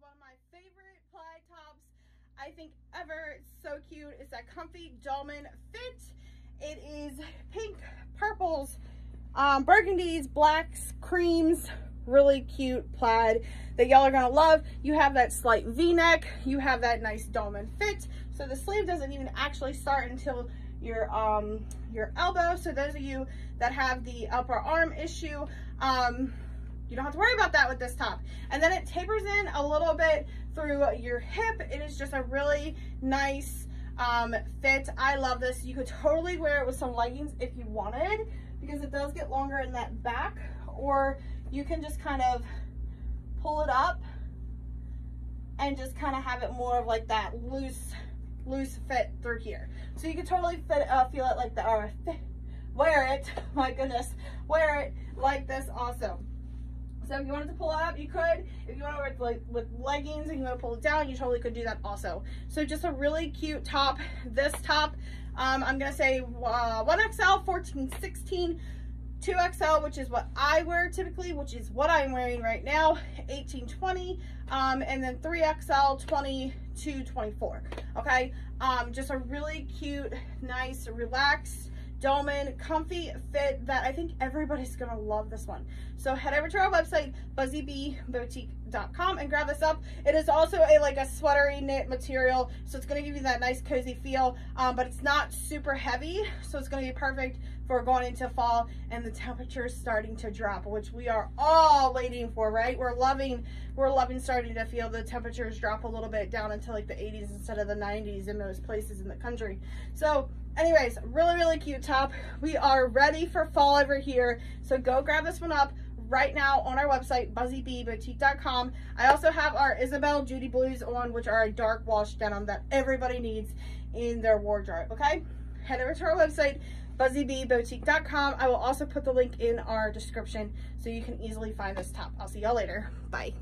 one of my favorite plaid tops I think ever. It's so cute. It's that comfy dolman fit. It is pink, purples, um, burgundies, blacks, creams, really cute plaid that y'all are gonna love. You have that slight v-neck, you have that nice dolman fit. So the sleeve doesn't even actually start until your um your elbow. So those of you that have the upper arm issue, um, you don't have to worry about that with this top. And then it tapers in a little bit through your hip. It is just a really nice um, fit. I love this. You could totally wear it with some leggings if you wanted because it does get longer in that back or you can just kind of pull it up and just kind of have it more of like that loose loose fit through here. So you can totally fit uh, feel it like the or wear it, my goodness, wear it like this also. So if you wanted to pull it up, you could. If you want to wear it like with leggings and you want to pull it down, you totally could do that also. So just a really cute top. This top, um, I'm to say uh, 1XL, 14, 16, 2XL, which is what I wear typically, which is what I'm wearing right now, 18, 20, um, and then 3XL, 22, 24. Okay, um, just a really cute, nice, relaxed, Dolman comfy fit that I think everybody's gonna love this one. So head over to our website, buzzybeeboutique.com and grab this up. It is also a like a sweatery knit material, so it's gonna give you that nice cozy feel, um, but it's not super heavy, so it's gonna be perfect for going into fall and the temperature is starting to drop, which we are all waiting for, right? We're loving, we're loving starting to feel the temperatures drop a little bit down into like the 80s instead of the 90s in most places in the country. So anyways, really, really cute top. We are ready for fall over here. So go grab this one up right now on our website, buzzybeeboutique.com. I also have our Isabel Judy Blues on, which are a dark wash denim that everybody needs in their wardrobe, okay? Head over to our website, buzzybeeboutique.com. I will also put the link in our description so you can easily find this top. I'll see y'all later. Bye.